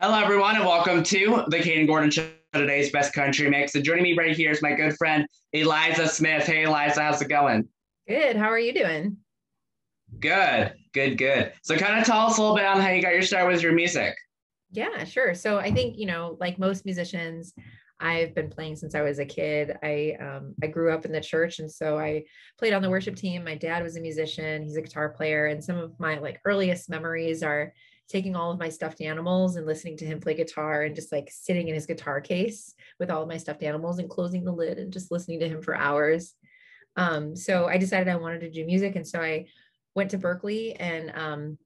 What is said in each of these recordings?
Hello, everyone, and welcome to the Kayden Gordon Show, today's best country mix. And joining me right here is my good friend Elisa Smith. Hey, Elisa, how's it going? Good. How are you doing? Good, good, good. So, kind of tell us a little bit on how you got your start with your music. Yeah, sure. So, I think you know, like most musicians, I've been playing since I was a kid. I um, I grew up in the church, and so I played on the worship team. My dad was a musician; he's a guitar player, and some of my like earliest memories are taking all of my stuffed animals and listening to him play guitar and just like sitting in his guitar case with all of my stuffed animals and closing the lid and just listening to him for hours. Um, so I decided I wanted to do music, and so I went to Berklee and um,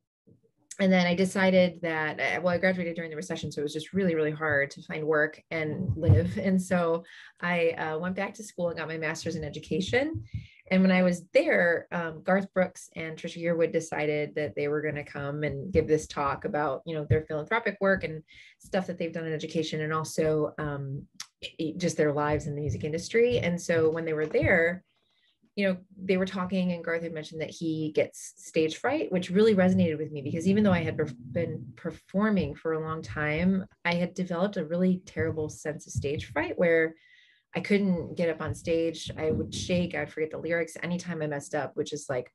and then I decided that uh, well, I graduated during the recession, so it was just really, really hard to find work and live. And so I uh, went back to school and got my master's in education. And when I was there, um, Garth Brooks and Trisha Yearwood decided that they were going to come and give this talk about, you know, their philanthropic work and stuff that they've done in education, and also um, just their lives in the music industry. And so when they were there, you know, they were talking, and Garth had mentioned that he gets stage fright, which really resonated with me because even though I had been performing for a long time, I had developed a really terrible sense of stage fright where I couldn't get up on stage. I would shake. I'd forget the lyrics anytime I messed up, which is like,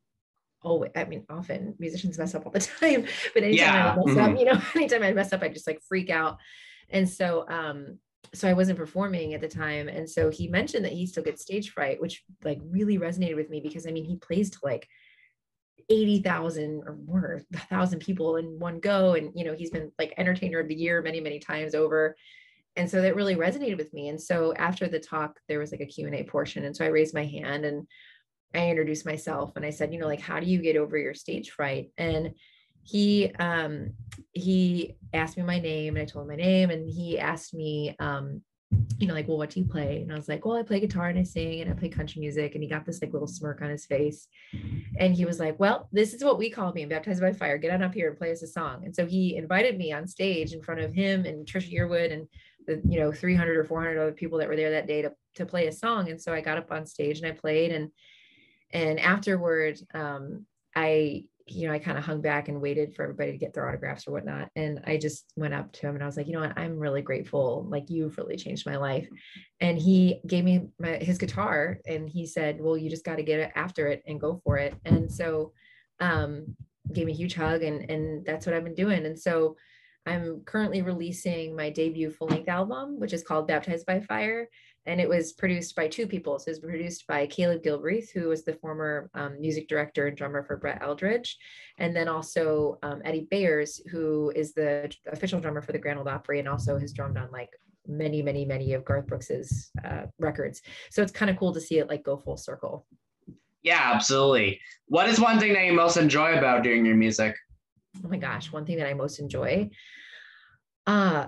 oh, I mean, often musicians mess up all the time, but anytime yeah. I mess mm-hmm. up, you know, anytime I mess up, I just like freak out. And so, um, so I wasn't performing at the time. And so he mentioned that he still gets stage fright, which like really resonated with me because I mean, he plays to like 80,000 or more, a thousand people in one go. And, you know, he's been like entertainer of the year many, many times over and so that really resonated with me. And so after the talk there was like a q&a portion. And so i raised my hand and i introduced myself and i said you know like how do you get over your stage fright? And he um he asked me my name and i told him my name and he asked me um you know like well what do you play? And i was like well i play guitar and i sing and i play country music. And he got this like little smirk on his face. And he was like well this is what we call being baptized by fire. Get on up here and play us a song. And so he invited me on stage in front of him and trisha yearwood and the you know 300 or 400 other people that were there that day to, to play a song. And so i got up on stage and i played and and afterward um, i you know i kind of hung back and waited for everybody to get their autographs or whatnot. And i just went up to him and i was like you know what? I'm really grateful. Like you've really changed my life. And he gave me my, his guitar and he said well you just got to get it after it and go for it. And so um gave me a huge hug and and that's what i've been doing. And so I'm currently releasing my debut full length album, which is called Baptized by Fire. And it was produced by two people. So it was produced by Caleb Gilbreath, who was the former um, music director and drummer for Brett Eldredge. And then also um, Eddie Bayers, who is the official drummer for the Grand Ole Opry and also has drummed on like many, many, many of Garth Brooks's uh, records. So it's kind of cool to see it like go full circle. Yeah, absolutely. What is one thing that you most enjoy about doing your music? Oh my gosh, one thing that I most enjoy. Uh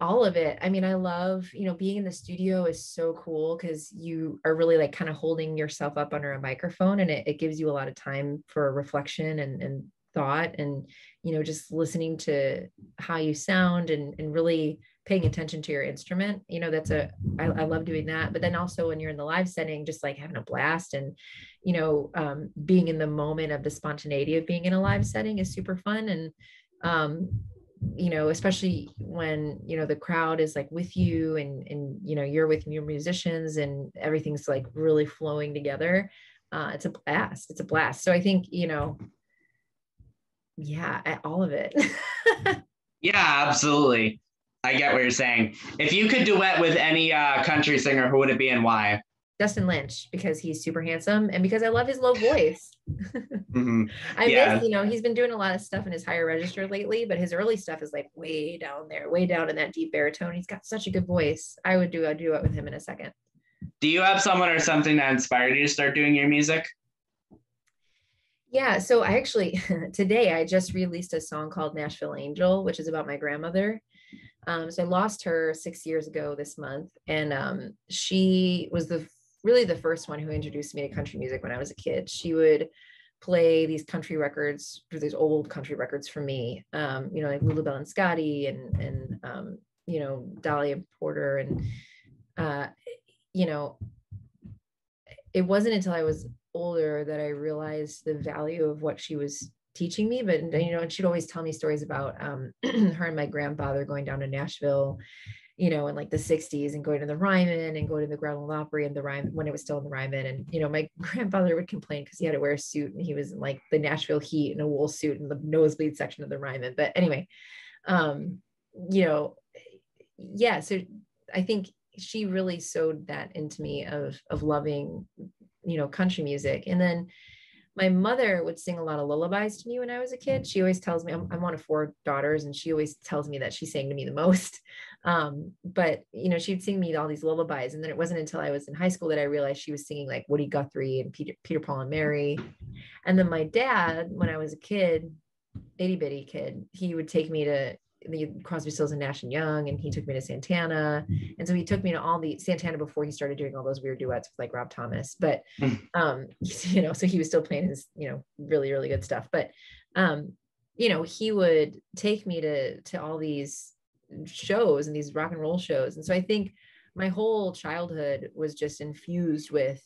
all of it. I mean, I love, you know, being in the studio is so cool because you are really like kind of holding yourself up under a microphone and it, it gives you a lot of time for reflection and, and thought and, you know, just listening to how you sound and, and really paying attention to your instrument you know that's a I, I love doing that. But then also when you're in the live setting just like having a blast and you know um, being in the moment of the spontaneity of being in a live setting is super fun. And um, you know especially when you know the crowd is like with you and and you know you're with your musicians and everything's like really flowing together uh, it's a blast. It's a blast. So i think you know yeah all of it. Yeah absolutely I get what you're saying. If you could duet with any uh, country singer, who would it be and why? Justin Lynch because he's super handsome and because I love his low voice. mm-hmm. I yeah. miss, you know, he's been doing a lot of stuff in his higher register lately, but his early stuff is like way down there, way down in that deep baritone. He's got such a good voice. I would do a duet with him in a second. Do you have someone or something that inspired you to start doing your music? Yeah, so I actually today I just released a song called Nashville Angel, which is about my grandmother. Um, so I lost her six years ago this month, and um, she was the really the first one who introduced me to country music when I was a kid. She would play these country records, these old country records for me, um, you know, like Lulu Belle and Scotty, and and um, you know Dolly Porter, and uh, you know, it wasn't until I was older that I realized the value of what she was teaching me, but you know, and she'd always tell me stories about um, her and my grandfather going down to Nashville, you know, in like the 60s and going to the Ryman and going to the Grand Ole Opry and the Ryman when it was still in the Ryman. And, you know, my grandfather would complain because he had to wear a suit and he was in like the Nashville heat in a wool suit in the nosebleed section of the Ryman. But anyway, um, you know, yeah, so I think she really sewed that into me of of loving, you know, country music. And then my mother would sing a lot of lullabies to me when I was a kid. She always tells me I'm, I'm one of four daughters, and she always tells me that she sang to me the most. Um, but you know, she'd sing me all these lullabies, and then it wasn't until I was in high school that I realized she was singing like Woody Guthrie and Peter, Peter Paul and Mary. And then my dad, when I was a kid, itty bitty kid, he would take me to the Crosby, Stills, and Nash and Young, and he took me to Santana, and so he took me to all the Santana before he started doing all those weird duets with like Rob Thomas. But hmm. um, you know, so he was still playing his you know really really good stuff. But um, you know, he would take me to to all these shows and these rock and roll shows, and so I think my whole childhood was just infused with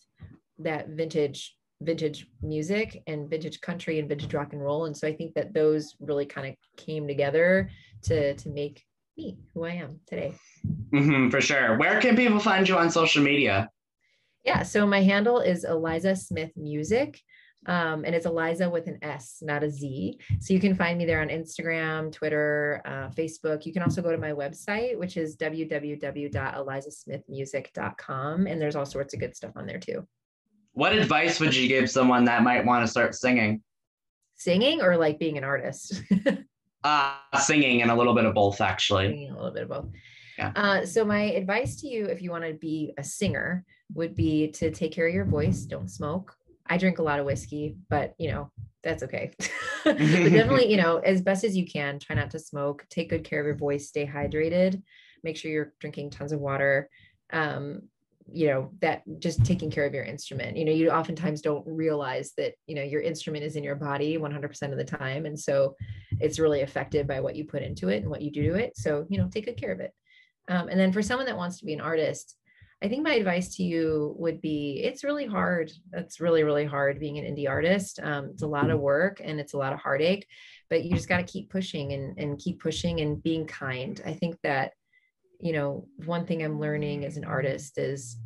that vintage vintage music and vintage country and vintage rock and roll and so i think that those really kind of came together to to make me who i am today mm-hmm, for sure where can people find you on social media yeah so my handle is elisa smith music um, and it's Elisa with an S, not a Z. So you can find me there on Instagram, Twitter, uh, Facebook. You can also go to my website, which is www.elisasmithmusic.com. And there's all sorts of good stuff on there too. What advice would you give someone that might want to start singing? Singing or like being an artist? uh, singing and a little bit of both, actually. Singing a little bit of both. Yeah. Uh, so my advice to you, if you want to be a singer, would be to take care of your voice. Don't smoke. I drink a lot of whiskey, but you know that's okay. but definitely, you know, as best as you can, try not to smoke. Take good care of your voice. Stay hydrated. Make sure you're drinking tons of water. Um, you know that just taking care of your instrument. You know you oftentimes don't realize that you know your instrument is in your body 100% of the time and so it's really affected by what you put into it and what you do to it. So you know take good care of it. Um, and then for someone that wants to be an artist i think my advice to you would be it's really hard. It's really really hard being an indie artist. Um, it's a lot of work and it's a lot of heartache but you just got to keep pushing and, and keep pushing and being kind. I think that you know, one thing I'm learning as an artist is,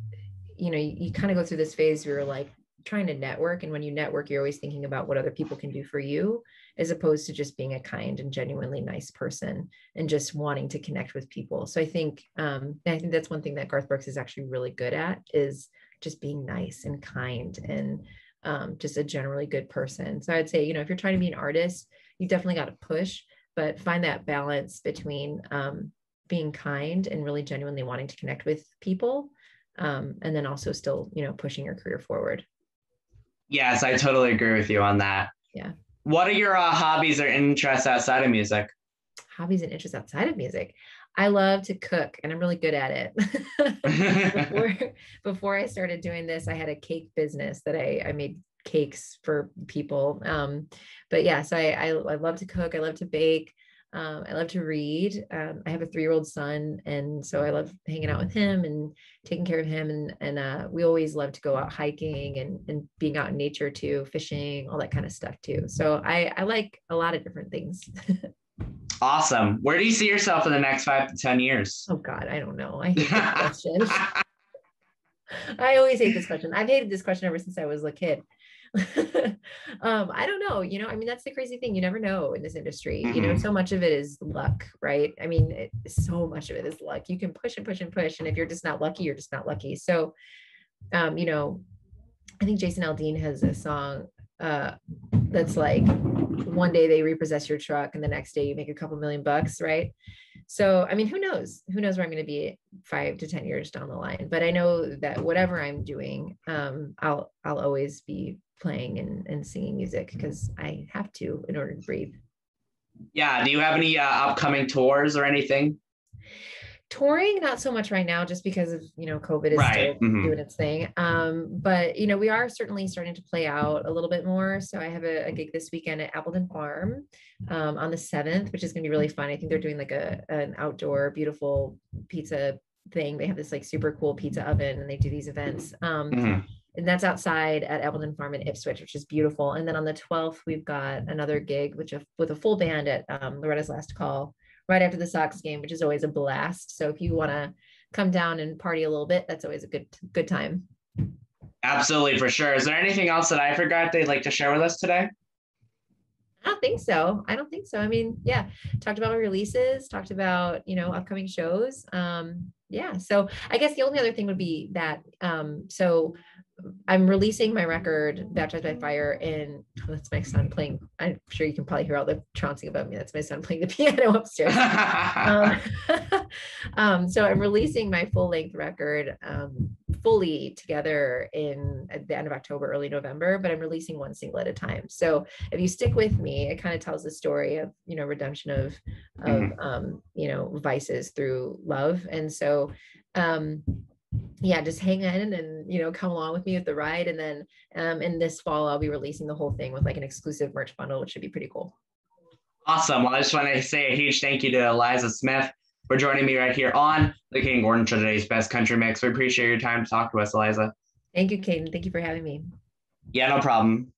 you know, you, you kind of go through this phase where you're like trying to network. And when you network, you're always thinking about what other people can do for you, as opposed to just being a kind and genuinely nice person and just wanting to connect with people. So I think, um, I think that's one thing that Garth Brooks is actually really good at is just being nice and kind and um, just a generally good person. So I'd say, you know, if you're trying to be an artist, you definitely got to push, but find that balance between um, being kind and really genuinely wanting to connect with people um, and then also still you know pushing your career forward. Yes i totally agree with you on that. Yeah. What are your uh, hobbies or interests outside of music? Hobbies and interests outside of music. I love to cook and i'm really good at it. Before, before i started doing this i had a cake business that i, I made cakes for people. Um, but yes I, I i love to cook i love to bake um, I love to read. Um, I have a three-year-old son, and so I love hanging out with him and taking care of him. And and uh, we always love to go out hiking and and being out in nature too, fishing, all that kind of stuff too. So I I like a lot of different things. awesome. Where do you see yourself in the next five to ten years? Oh God, I don't know. I hate this question. I always hate this question. I've hated this question ever since I was a kid. um, I don't know. You know, I mean, that's the crazy thing. You never know in this industry. Mm-hmm. You know, mm-hmm. so much of it is luck, right? I mean, it, so much of it is luck. You can push and push and push, and if you're just not lucky, you're just not lucky. So, um, you know, I think Jason Aldean has a song uh, that's like one day they repossess your truck, and the next day you make a couple million bucks, right? So, I mean, who knows? Who knows where I'm going to be five to ten years down the line? But I know that whatever I'm doing, um, I'll I'll always be playing and, and singing music because I have to in order to breathe. Yeah. Do you have any uh, upcoming tours or anything? Touring, not so much right now, just because of you know COVID is right. still mm-hmm. doing its thing. Um, but you know we are certainly starting to play out a little bit more. So I have a, a gig this weekend at Appleton Farm um, on the seventh, which is going to be really fun. I think they're doing like a an outdoor beautiful pizza thing. They have this like super cool pizza oven, and they do these events. Um, mm-hmm and that's outside at Appleton Farm in Ipswich, which is beautiful. And then on the 12th, we've got another gig, which with a full band at um, Loretta's Last Call, right after the Sox game, which is always a blast. So if you want to come down and party a little bit, that's always a good good time. Absolutely, for sure. Is there anything else that I forgot they'd like to share with us today? I don't think so. I don't think so. I mean, yeah, talked about my releases, talked about, you know, upcoming shows. Um, yeah. So I guess the only other thing would be that um, so I'm releasing my record, Baptized by Fire, and oh, that's my son playing. I'm sure you can probably hear all the trouncing about me. That's my son playing the piano upstairs. um, um, so I'm releasing my full length record um, fully together in at the end of October, early November, but I'm releasing one single at a time. So if you stick with me, it kind of tells the story of, you know, redemption of, of, mm-hmm. um, you know, vices through love. And so, um, yeah, just hang in and you know come along with me with the ride. And then um, in this fall, I'll be releasing the whole thing with like an exclusive merch bundle, which should be pretty cool. Awesome. Well, I just want to say a huge thank you to Elisa Smith for joining me right here on the Kayden Gordon Show today's Best Country Mix. We appreciate your time to talk to us, Elisa. Thank you, Kayden. Thank you for having me. Yeah, no problem.